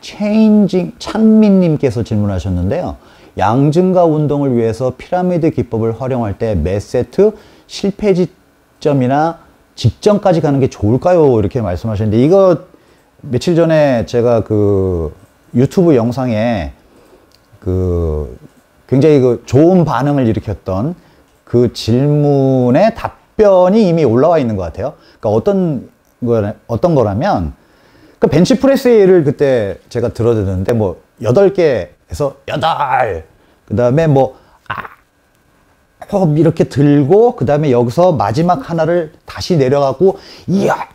체인징 창민님께서 질문하셨는데요. 양증가 운동을 위해서 피라미드 기법을 활용할 때 몇 세트 실패 지점이나 직전까지 가는 게 좋을까요? 이렇게 말씀하셨는데 이거 며칠 전에 제가 그 유튜브 영상에 그 굉장히 그 좋은 반응을 일으켰던 그 질문의 답변이 이미 올라와 있는 것 같아요. 그러니까 어떤 거 어떤 거라면 그 벤치프레스 예를 그때 제가 들어드는데 뭐 여덟 개에서 여덟 그다음에 뭐 아, 이렇게 들고 그 다음에 여기서 마지막 하나를 다시 내려가고 이야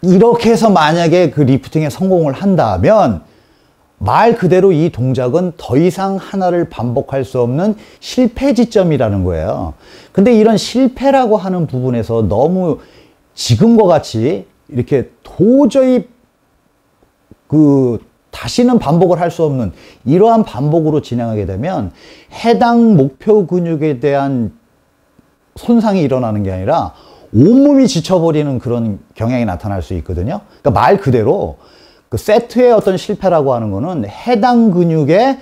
이렇게 해서 만약에 그 리프팅에 성공을 한다면 말 그대로 이 동작은 더 이상 하나를 반복할 수 없는 실패 지점이라는 거예요. 근데 이런 실패라고 하는 부분에서 너무 지금과 같이 이렇게 도저히 그 다시는 반복을 할 수 없는 이러한 반복으로 진행하게 되면 해당 목표 근육에 대한 손상이 일어나는 게 아니라 온몸이 지쳐버리는 그런 경향이 나타날 수 있거든요. 그러니까 말 그대로 그 세트의 어떤 실패라고 하는 거는 해당 근육의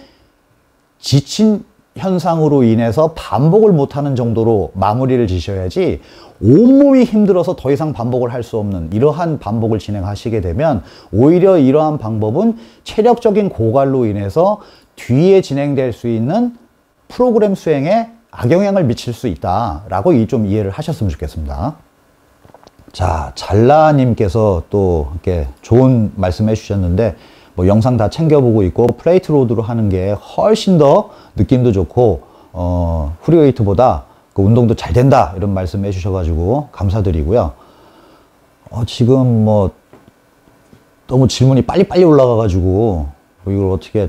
지친 현상으로 인해서 반복을 못하는 정도로 마무리를 지셔야지 온몸이 힘들어서 더 이상 반복을 할 수 없는 이러한 반복을 진행하시게 되면 오히려 이러한 방법은 체력적인 고갈로 인해서 뒤에 진행될 수 있는 프로그램 수행에 악영향을 미칠 수 있다라고 좀 이해를 하셨으면 좋겠습니다. 자, 잘라님께서 또 이렇게 좋은 말씀 해주셨는데, 뭐 영상 다 챙겨보고 있고, plate load로 하는 게 훨씬 더 느낌도 좋고, 어, free weight보다 그 운동도 잘 된다. 이런 말씀 해 주셔가지고 감사드리고요. 어, 지금 뭐, 너무 질문이 빨리빨리 올라가가지고, 뭐 이걸 어떻게,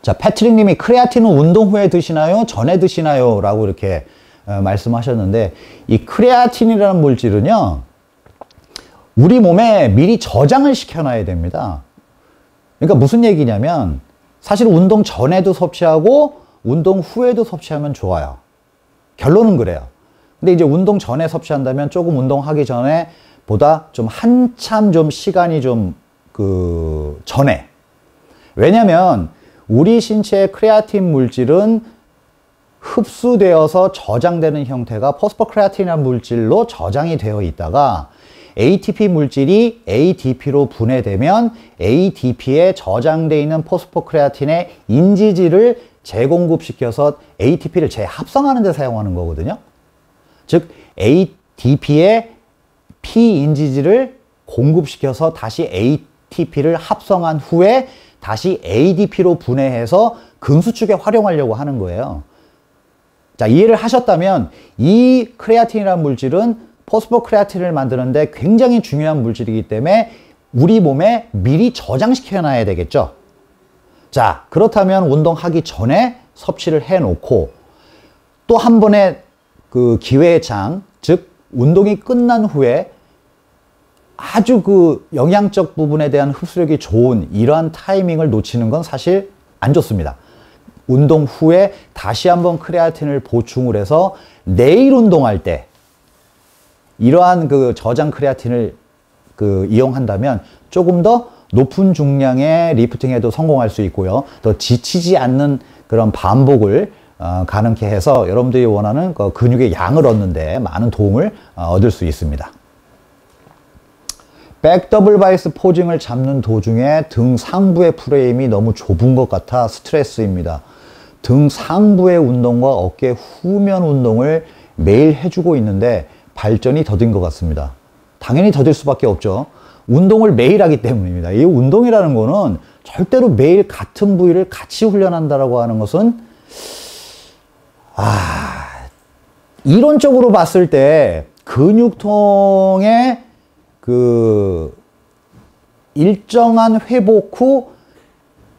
자, 패트릭 님이 크레아틴은 운동 후에 드시나요? 전에 드시나요? 라고 이렇게 어, 말씀하셨는데 이 크레아틴이라는 물질은요 우리 몸에 미리 저장을 시켜놔야 됩니다. 그러니까 무슨 얘기냐면 사실 운동 전에도 섭취하고 운동 후에도 섭취하면 좋아요. 결론은 그래요. 근데 이제 운동 전에 섭취한다면 조금 운동하기 전에 보다 좀 한참 좀 시간이 좀 그 전에 왜냐면 우리 신체의 크레아틴 물질은 흡수되어서 저장되는 형태가 포스포크레아틴이라는 물질로 저장이 되어 있다가 ATP 물질이 ADP로 분해되면 ADP에 저장되어 있는 포스포크레아틴의 인지질을 재공급시켜서 ATP를 재합성하는 데 사용하는 거거든요. 즉 ADP의 P 인지질을 공급시켜서 다시 ATP를 합성한 후에 다시 ADP로 분해해서 금수축에 활용하려고 하는 거예요. 자, 이해를 하셨다면 이 크레아틴이라는 물질은 포스포크레아틴을 만드는데 굉장히 중요한 물질이기 때문에 우리 몸에 미리 저장시켜 놔야 되겠죠. 자, 그렇다면 운동하기 전에 섭취를 해 놓고 또 한 번의 그 기회의 장, 즉 운동이 끝난 후에 아주 그 영양적 부분에 대한 흡수력이 좋은 이러한 타이밍을 놓치는 건 사실 안 좋습니다. 운동 후에 다시 한번 크레아틴을 보충을 해서 내일 운동할 때 이러한 그 저장 크레아틴을 그 이용한다면 조금 더 높은 중량의 lifting에도 성공할 수 있고요. 더 지치지 않는 그런 반복을 어, 가능케 해서 여러분들이 원하는 그 근육의 양을 얻는데 많은 도움을 어, 얻을 수 있습니다. back double biceps posing을 잡는 도중에 등 상부의 프레임이 너무 좁은 것 같아 스트레스입니다. 등 상부의 운동과 어깨 후면 운동을 매일 해주고 있는데 발전이 더딘 것 같습니다. 당연히 더딜 수밖에 없죠. 운동을 매일 하기 때문입니다. 이 운동이라는 거는 절대로 매일 같은 부위를 같이 훈련한다라고 하는 것은 아 이론적으로 봤을 때 근육통의 그 일정한 회복 후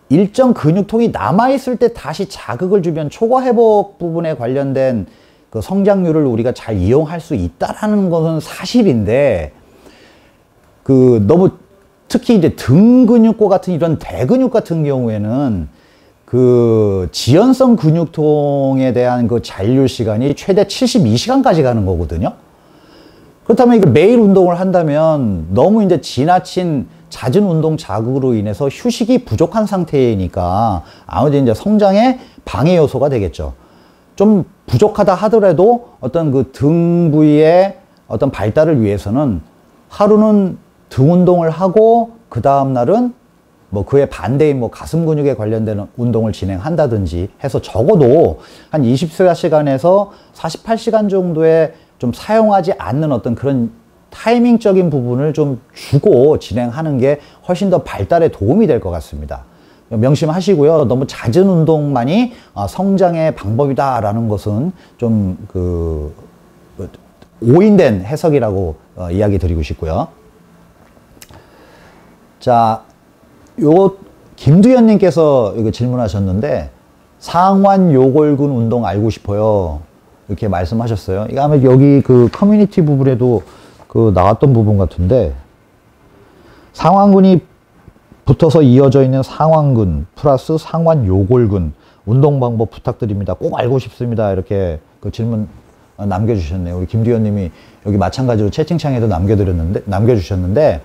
일정 근육통이 남아 있을 때 다시 자극을 주면 초과 회복 부분에 관련된 그 성장률을 우리가 잘 이용할 수 있다라는 것은 사실인데 그 너무 특히 이제 등 근육과 같은 이런 대근육 같은 경우에는 그 지연성 근육통에 대한 그 잔류 시간이 최대 72시간까지 가는 거거든요. 그렇다면 이걸 매일 운동을 한다면 너무 이제 지나친 잦은 운동 자극으로 인해서 휴식이 부족한 상태이니까 아무래도 이제 성장에 방해 요소가 되겠죠. 좀 부족하다 하더라도 어떤 그 등 부위의 어떤 발달을 위해서는 하루는 등 운동을 하고 그 다음 날은 뭐 그의 반대인 뭐 가슴 근육에 관련된 운동을 진행한다든지 해서 적어도 한 24시간에서 48시간 정도의 좀 사용하지 않는 어떤 그런 타이밍적인 부분을 좀 주고 진행하는 게 훨씬 더 발달에 도움이 될 것 같습니다. 명심하시고요. 너무 잦은 운동만이 어, 성장의 방법이다라는 것은 좀 그 오인된 해석이라고 어, 이야기 드리고 싶고요. 자, 요 김두현님께서 이거 질문하셨는데 상완 요골근 운동 알고 싶어요. 이렇게 말씀하셨어요. 이거 아마 여기 그 커뮤니티 부분에도 그 나왔던 부분 같은데 상완근이 붙어서 이어져 있는 상완근 플러스 상완 요골근 운동 방법 부탁드립니다. 꼭 알고 싶습니다. 이렇게 그 질문 남겨주셨네요. 우리 김두현님이 여기 마찬가지로 채팅창에도 남겨드렸는데 남겨주셨는데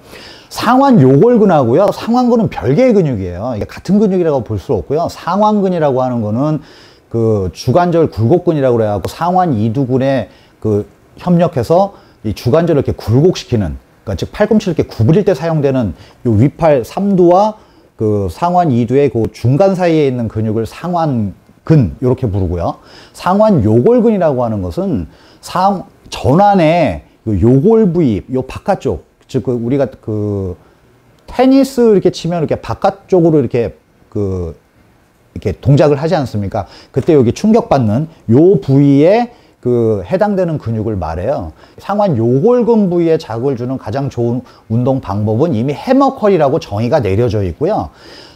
상완 요골근하고요. 상완근은 별개의 근육이에요. 이게 같은 근육이라고 볼 수 없고요. 상완근이라고 하는 거는 그 주관절 굴곡근이라고 그래갖고 상완 이두근에 그 협력해서 이 주관절을 이렇게 굴곡시키는 그러니까 즉 팔꿈치를 이렇게 구부릴 때 사용되는 요 위팔 삼두와 그 상완 이두의 그 중간 사이에 있는 근육을 상완근 이렇게 부르고요. 상완 요골근이라고 하는 것은 상 전완의 요골 부위 요 바깥쪽 즉 그 우리가 그 테니스 이렇게 치면 이렇게 바깥쪽으로 이렇게 그 이렇게 동작을 하지 않습니까? 그때 여기 충격받는 요 부위에 그 해당되는 근육을 말해요. 상완 요골근 부위에 자극을 주는 가장 좋은 운동 방법은 이미 해머컬이라고 정의가 내려져 있고요.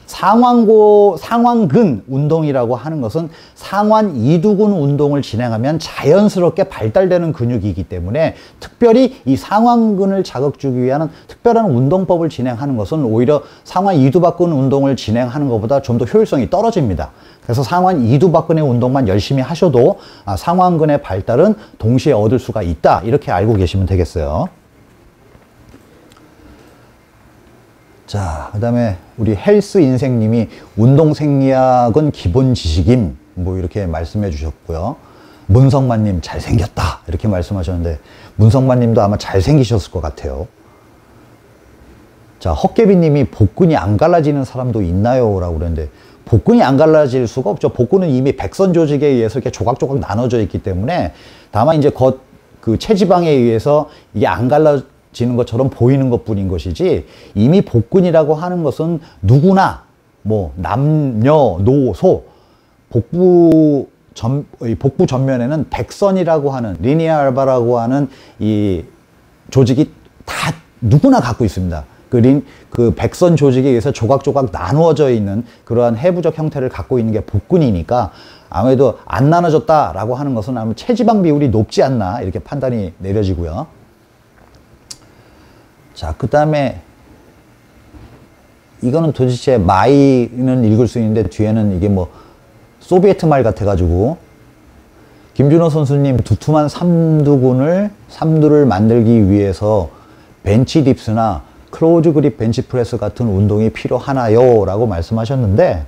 상완고, 상완근 운동이라고 하는 것은 상완 이두근 운동을 진행하면 자연스럽게 발달되는 근육이기 때문에 특별히 이 상완근을 자극 주기 위한 특별한 운동법을 진행하는 것은 오히려 상완 이두박근 운동을 진행하는 것보다 좀 더 효율성이 떨어집니다. 그래서 상완 이두박근의 운동만 열심히 하셔도 아, 상완근의 발달은 동시에 얻을 수가 있다. 이렇게 알고 계시면 되겠어요. 자, 그 다음에 우리 헬스 인생님이 운동 생리학은 기본 지식임. 뭐 이렇게 말씀해 주셨고요. 문성만님 잘생겼다. 이렇게 말씀하셨는데, 문성만님도 아마 잘생기셨을 것 같아요. 자, 헛개비님이 복근이 안 갈라지는 사람도 있나요? 라고 그랬는데, 복근이 안 갈라질 수가 없죠. 복근은 이미 백선 조직에 의해서 이렇게 조각조각 나눠져 있기 때문에 다만 이제 겉 그 체지방에 의해서 이게 안 갈라지는 것처럼 보이는 것 뿐인 것이지 이미 복근이라고 하는 것은 누구나 뭐 남녀 노소 복부 전 복부 전면에는 백선이라고 하는 리니아 알바라고 하는 이 조직이 다 누구나 갖고 있습니다. 그, 린, 그 백선 조직에 의해서 조각조각 나누어져 있는 그러한 해부적 형태를 갖고 있는 게 복근이니까 아무래도 안 나눠졌다라고 하는 것은 아무 체지방 비율이 높지 않나 이렇게 판단이 내려지고요. 자, 그 다음에 이거는 도대체 마이는 읽을 수 있는데 뒤에는 이게 뭐 소비에트 말 같아가지고 김준호 선수님 두툼한 삼두근을 삼두를 만들기 위해서 bench dips나 close grip bench press 같은 운동이 필요하나요? 라고 말씀하셨는데,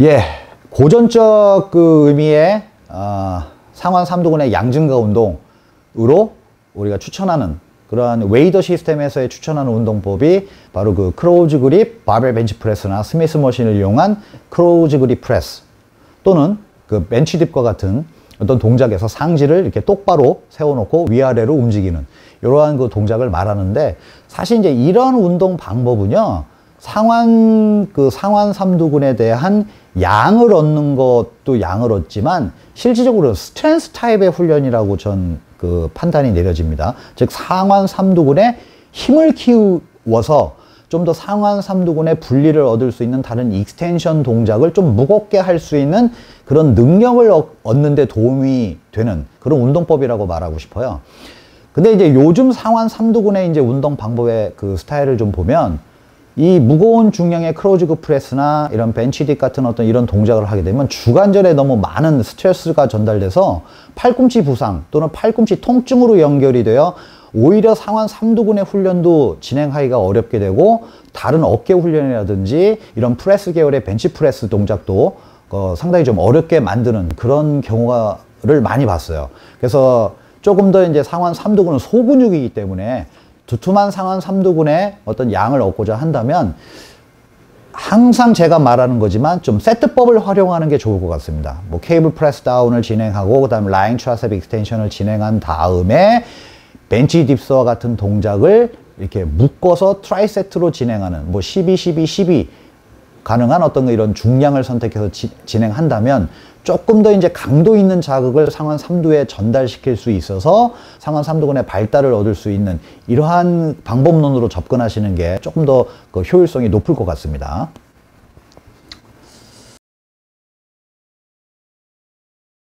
예, 고전적 그 의미의 어, 상완 삼두근의 양증가 운동으로 우리가 추천하는 그러한 웨이더 시스템에서의 추천하는 운동법이 바로 그 close grip barbell bench press나 Smith machine을 이용한 close grip press 또는 그 bench dip과 같은 어떤 동작에서 상지를 이렇게 똑바로 세워놓고 위아래로 움직이는 이러한 그 동작을 말하는데 사실 이제 이런 운동 방법은요 상완 그 상완 삼두근에 대한 양을 얻는 것도 양을 얻지만 실질적으로 strength 타입의 훈련이라고 전 그 판단이 내려집니다. 즉 상완 삼두근에 힘을 키워서 좀 더 상완 삼두근의 분리를 얻을 수 있는 다른 extension 동작을 좀 무겁게 할 수 있는 그런 능력을 얻는 데 도움이 되는 그런 운동법이라고 말하고 싶어요. 근데 이제 요즘 상완 삼두근의 이제 운동 방법의 그 스타일을 좀 보면 이 무거운 중량의 close grip press나 이런 bench dip 같은 어떤 이런 동작을 하게 되면 주관절에 너무 많은 스트레스가 전달돼서 팔꿈치 부상 또는 팔꿈치 통증으로 연결이 되어 오히려 상완 삼두근의 훈련도 진행하기가 어렵게 되고 다른 어깨 훈련이라든지 이런 프레스 계열의 bench press 동작도 어, 상당히 좀 어렵게 만드는 그런 경우를 많이 봤어요. 그래서 조금 더 이제 상완 삼두근은 소근육이기 때문에 두툼한 상완 삼두근의 어떤 양을 얻고자 한다면 항상 제가 말하는 거지만 좀 세트법을 활용하는 게 좋을 것 같습니다. 뭐 cable press down을 진행하고 그다음에 lying triceps extension을 진행한 다음에 bench dips와 같은 동작을 이렇게 묶어서 tri-set로 진행하는 뭐 12, 12, 12 가능한 어떤 이런 중량을 선택해서 지, 진행한다면 조금 더 이제 강도 있는 자극을 상완 3두에 전달시킬 수 있어서 상완 3두근의 발달을 얻을 수 있는 이러한 방법론으로 접근하시는 게 조금 더 그 효율성이 높을 것 같습니다.